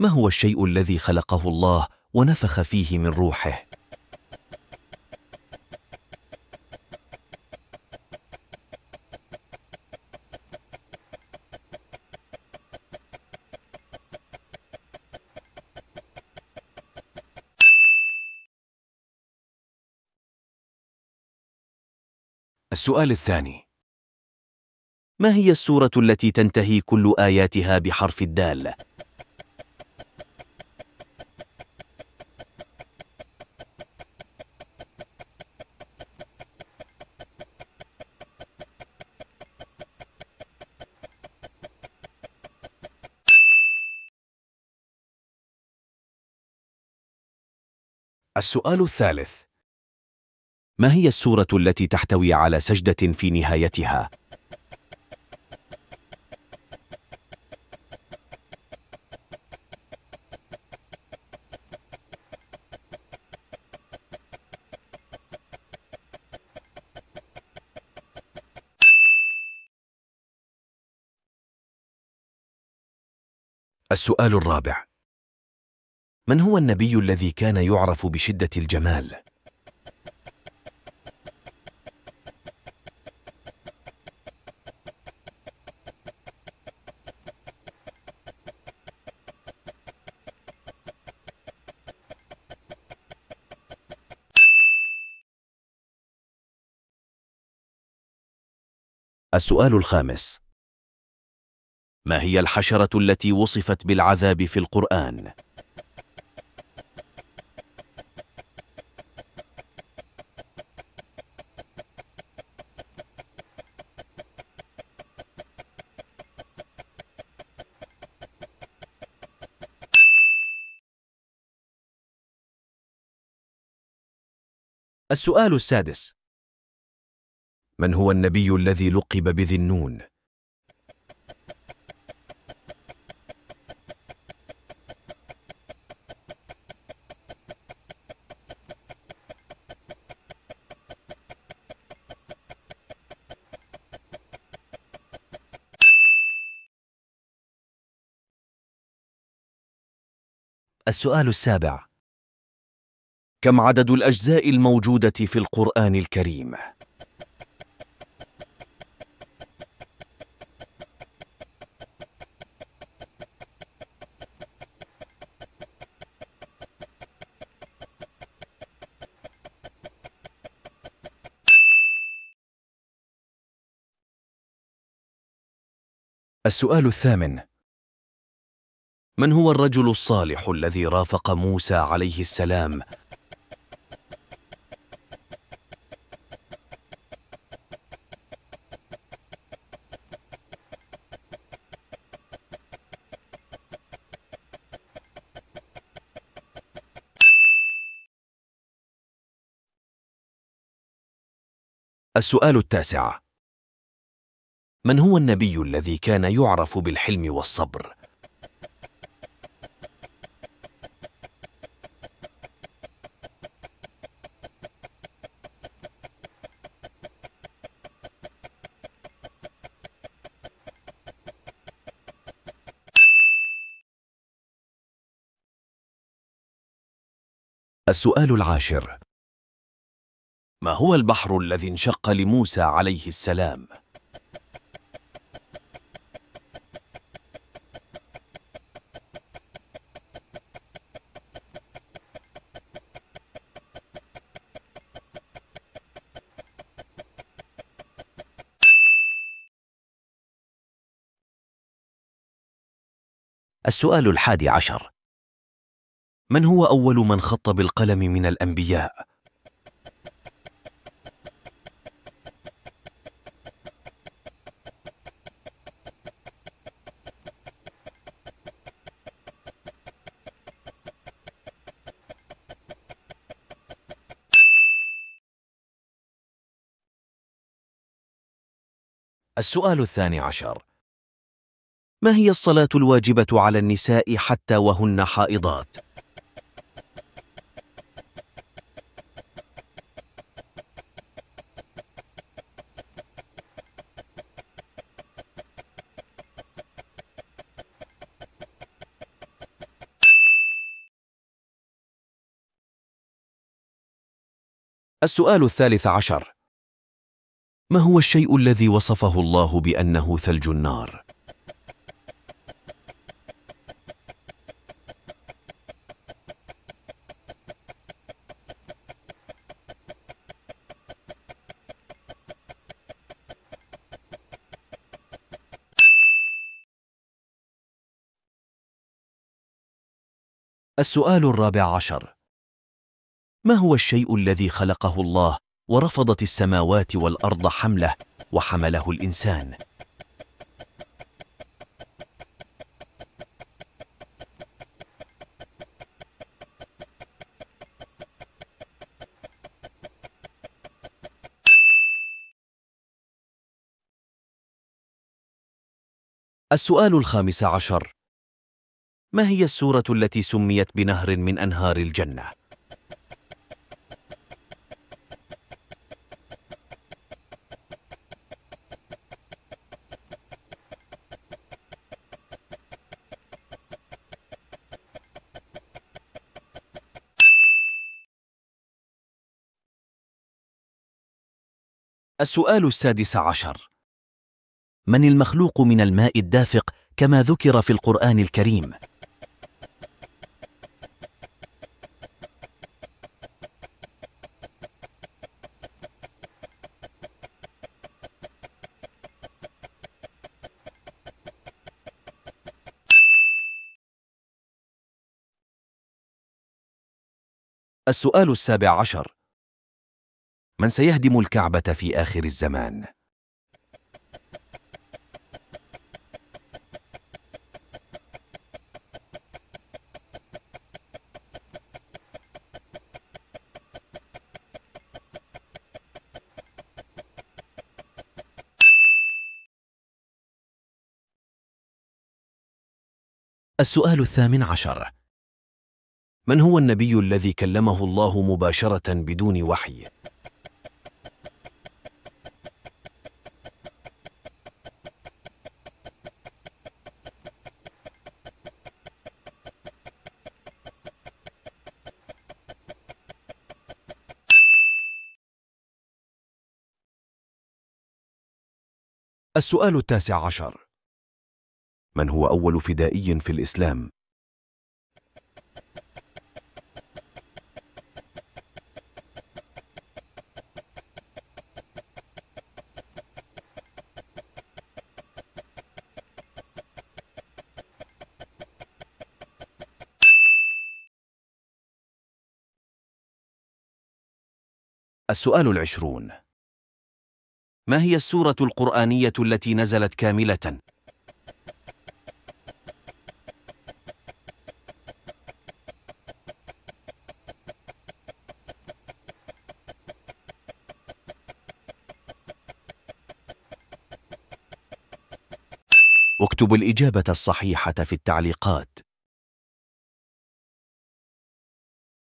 ما هو الشيء الذي خلقه الله ونفخ فيه من روحه السؤال الثاني ما هي السورة التي تنتهي كل آياتها بحرف الدال؟ السؤال الثالث ما هي السورة التي تحتوي على سجدة في نهايتها؟ السؤال الرابع من هو النبي الذي كان يعرف بشدة الجمال؟ السؤال الخامس ما هي الحشرة التي وصفت بالعذاب في القرآن؟ السؤال السادس من هو النبي الذي لقب بذي النون؟ السؤال السابع كم عدد الأجزاء الموجودة في القرآن الكريم؟ السؤال الثامن من هو الرجل الصالح الذي رافق موسى عليه السلام السؤال التاسع. من هو النبي الذي كان يعرف بالحلم والصبر؟ السؤال العاشر. ما هو البحر الذي انشق لموسى عليه السلام السؤال الحادي عشر من هو أول من خط بالقلم من الأنبياء؟ السؤال الثاني عشر ما هي الصلاة الواجبة على النساء حتى وهن حائضات؟ السؤال الثالث عشر ما هو الشيء الذي وصفه الله بأنه ثلج النار؟ السؤال الرابع عشر ما هو الشيء الذي خلقه الله ورفضت السماوات والأرض حمله وحمله الإنسان؟ السؤال الخامس عشر ما هي السورة التي سميت بنهر من أنهار الجنة؟ السؤال السادس عشر من المخلوق من الماء الدافق كما ذكر في القرآن الكريم؟ السؤال السابع عشر من سيهدم الكعبة في آخر الزمان؟ السؤال الثامن عشر من هو النبي الذي كلمه الله مباشرة بدون وحي؟ السؤال التاسع عشر من هو أول فدائي في الإسلام؟ السؤال العشرون ما هي السورة القرآنية التي نزلت كاملة؟ اكتبوا الإجابة الصحيحة في التعليقات